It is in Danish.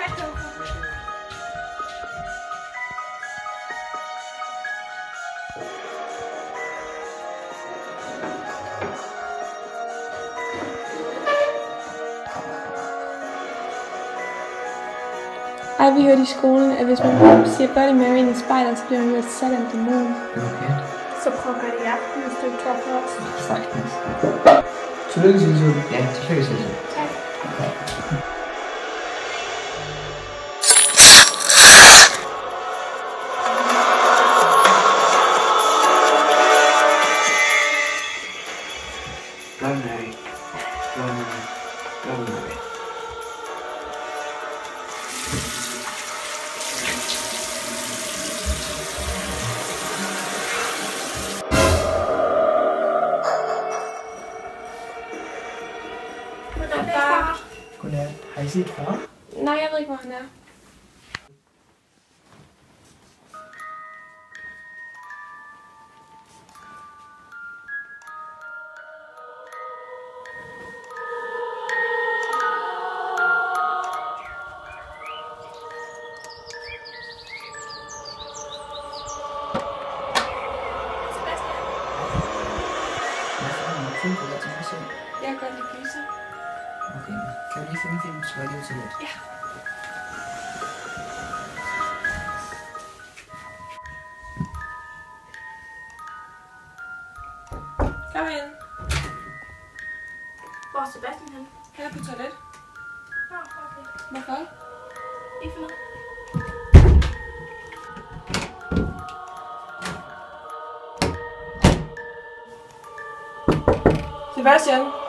Ej, vi hørte i skolen, at hvis man siger Bloody Mary ind i spejlet, så bliver man gjort sat af en dæmon. Så prøv at gøre det i aften, hvis du ikke tror på os. Sagtens. Tillykke, Silse. Ja, tillykke, Silse. Tak. Good. How is it far? Now I have like one now. Film at se? Jeg kan godt lide gyser. Okay. Kan du lige finde en film, så var det jo til lidt. Ja. Kom ind. Hvor er Sebastian henne? Han er på toilet. Nå, okay. Hvorfor? Ikke for noget. Diverschen!